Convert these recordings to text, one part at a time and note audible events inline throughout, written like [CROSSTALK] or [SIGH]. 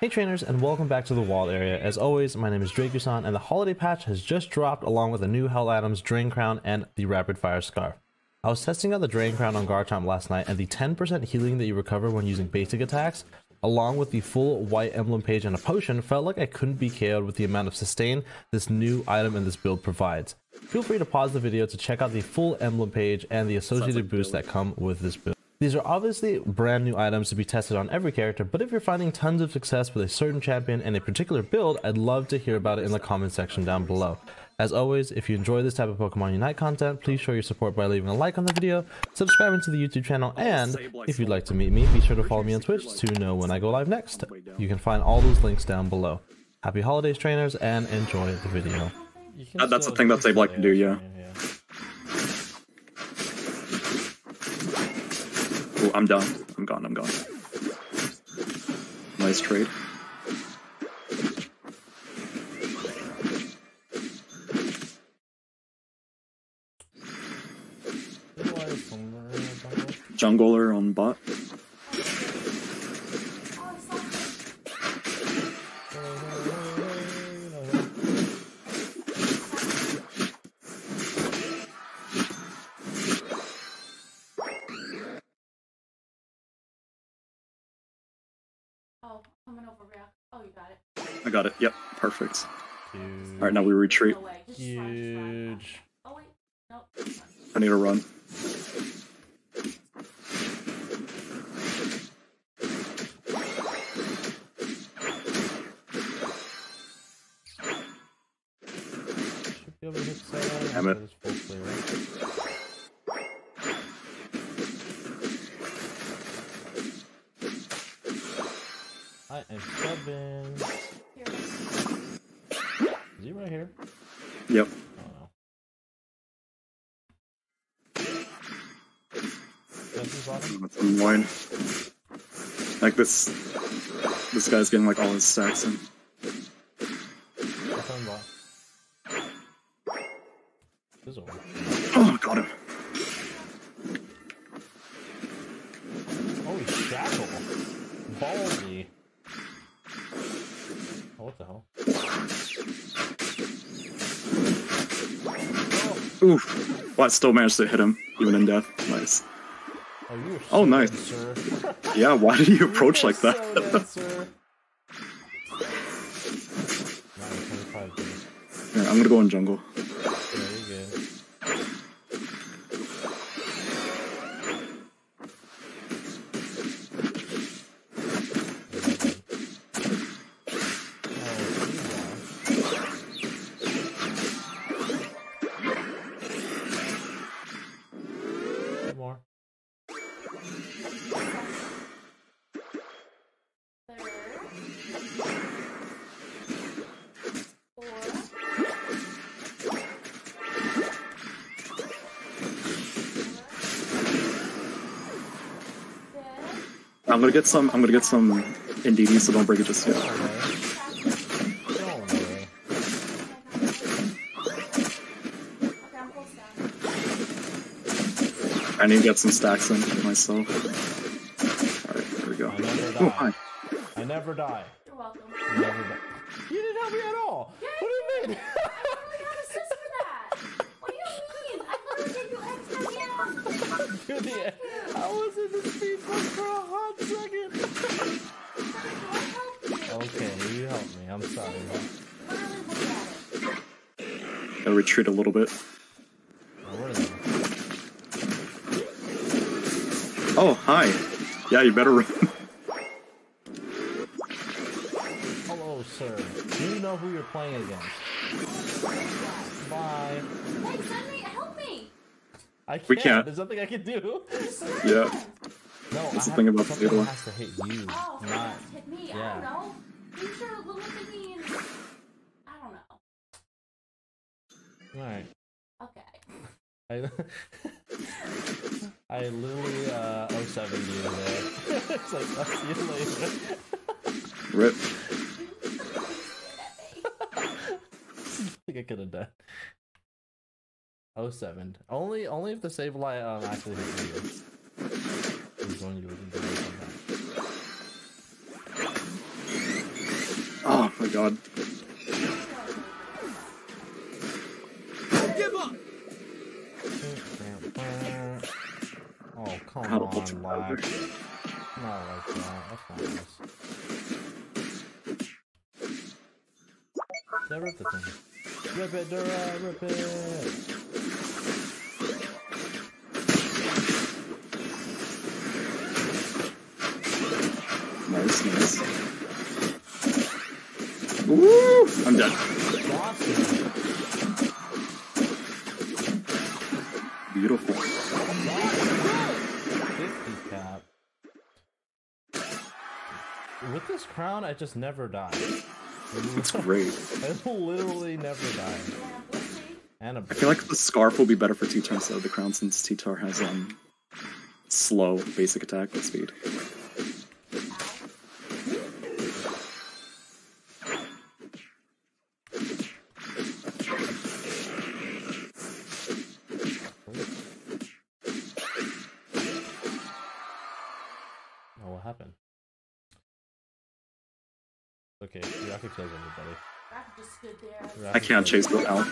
Hey trainers and welcome back to the Wild Area. As always, my name is Dreikusan and the holiday patch has just dropped along with the new Held Items Drain Crown and the Rapid Fire Scarf. I was testing out the Drain Crown on Garchomp last night and the 10% healing that you recover when using basic attacks, along with the full white emblem page and a potion, felt like I couldn't be KO'd with the amount of sustain this new item in this build provides. Feel free to pause the video to check out the full emblem page and the associated boosts that come with this build. These are obviously brand new items to be tested on every character, but if you're finding tons of success with a certain champion and a particular build, I'd love to hear about it in the comment section down below. As always, if you enjoy this type of Pokemon Unite content, please show your support by leaving a like on the video, subscribing to the YouTube channel, and if you'd like to meet me, be sure to follow me on Twitch to know when I go live next. You can find all those links down below. Happy holidays, trainers, and enjoy the video. That's the thing that Sableye can do, yeah. I'm done. I'm gone. I'm gone. Nice trade. Jungler on bot. I got it. Yep, perfect. Huge. All right, now we retreat. No way. Just slide, just slide. Huge. Oh, wait. Nope. I need to run. Should be able to hit seven. Damn it. That is full clear. I am seven. Is he right here? Yep. Oh. That's his bottom? That's annoying. Like this, this guy's getting like all his stacks in. That's on bot. This is over. Oh, got him. Holy shackle! Ballsy! Oh, what the hell? Oof. But still managed to hit him, even in death. Nice. Oh, you Oh, nice. sir. [LAUGHS] Yeah, why did you approach You like were that? good, sir. [LAUGHS] Nine, 25 days. Here, I'm gonna go in jungle. I'm gonna get some. I'm gonna get some Indeedee, so don't break it just yet. No way. No way. Okay, I'm close down. I need to get some stacks in for myself. All right, there we go. I never Oh, die. hi. I never die. You're welcome. I never die. You didn't help me at all. Yeah, What do you mean? [LAUGHS] I literally got assist for that. What do you mean? I literally gave you extra heals. Dude, the- I was in the speed bump for a hot second. okay, you helped me. I'm sorry. man. Literally look at it. Gotta retreat a little bit. Oh, where are they? Hi. Yeah, you better [LAUGHS] run. Hello, sir. Do you know who you're playing against? Bye. Hey, send me, help me. I can't. We can't. There's nothing I can do. Just Yeah. Me. No, That's I the thing have, about something Theodore. has to hit you, Oh, not. hit me. I don't know. Use your little thingy and I don't know. All right. Okay. I, [LAUGHS] I literally uh 07 you there. [LAUGHS] it's like I'll see you later. Rip. I [LAUGHS] think I could have done. 07. Only only if the save light um actually hits you. You would do god. Give up. Oh, come How on, lag. Not like that. That's not nice. Rip the thing. Rip it, Dura, rip it! Nice, nice. Woo! I'm done. Beautiful. cap. With this crown, I just never die. It's great. [LAUGHS] I literally never die. And a I feel like the scarf will be better for T-Tar instead of the crown since T-Tar has um slow basic attack speed. Okay, Yaku kills everybody. Raph just stood there. I can't chase the L.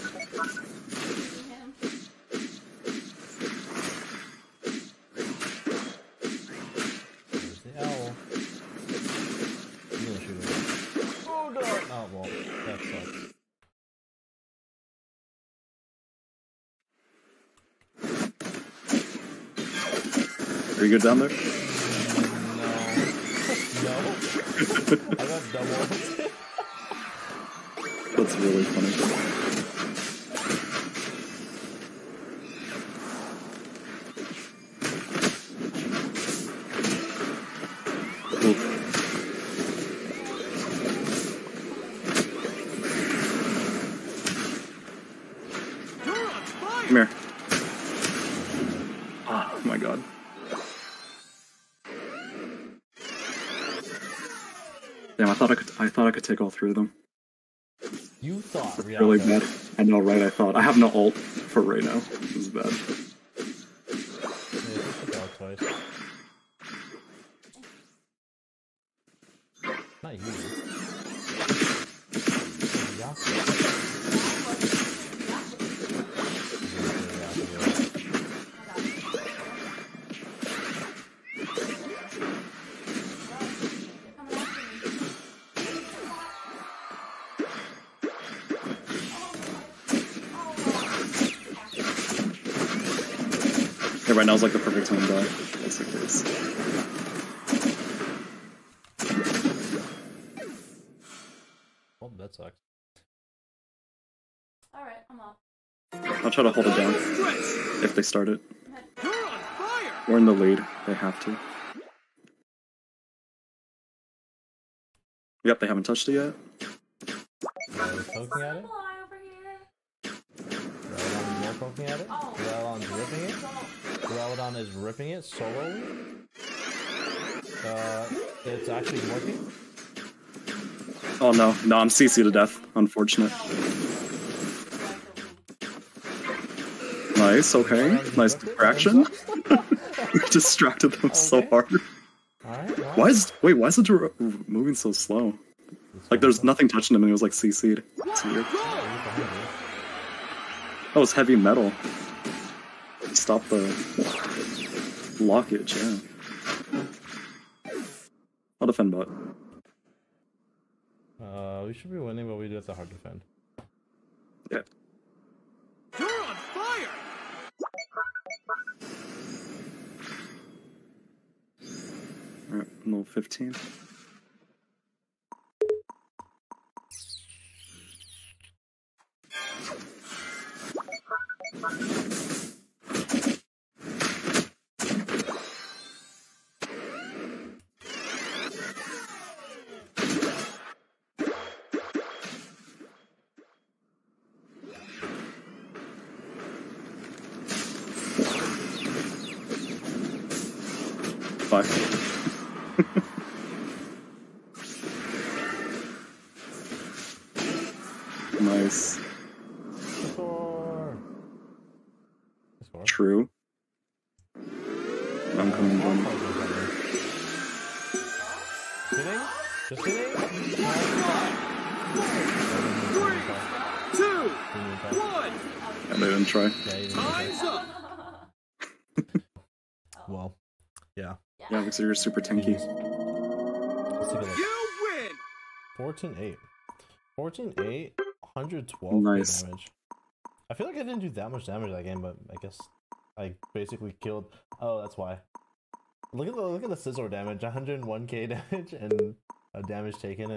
There's the owl. I'm gonna shoot him. Oh god! Oh well, that sucks. Are you good down there? [LAUGHS] I got double. That's really funny. Oof. You're on fire. Come here. Oh my god. Damn, I thought I could I thought I could take all three of them. you thought. Really bad. I know, right? I thought. I have no alt for right now. This is bad. Yeah, right now is like the perfect time to die. That's the case. Oh, that sucks. Alright, I'm up. I'll try to hold it down if they start it. You're on fire. We're in the lead. They have to. Yep, they haven't touched it yet. Poking at it. Fly over here. Duraludon is more poking at it. Oh. Duraludon's ripping it. Don't. Is ripping it solo. Uh, it's actually working. Oh no, no, I'm CC to death. Unfortunate. Nice, okay. Nice distraction. [LAUGHS] Distracted them so hard. Why is wait? Why is it moving so slow? Like there's nothing touching him, and he was like CC'd. It's weird. That was heavy metal. Stop the blockage. Yeah. I'll defend bot. Uh, we should be winning, but we do have to hard defend. Yeah. You're on fire. All right, level 15. Five. [LAUGHS] nice. Score! Score. True. I'm coming down. Hitting? Just hitting? Three, two, one. Yeah, they didn't try. Yeah, didn't Time's okay. up. [LAUGHS] Well, yeah. Yeah, because you're super tanky. Let's take a look. You win. 14 8. 14 8, 112 Nice. damage. I feel like I didn't do that much damage that game, but I guess I basically killed. Oh, that's why. Look at the look at the Scizor damage, 101k [LAUGHS] damage and a damage taken, and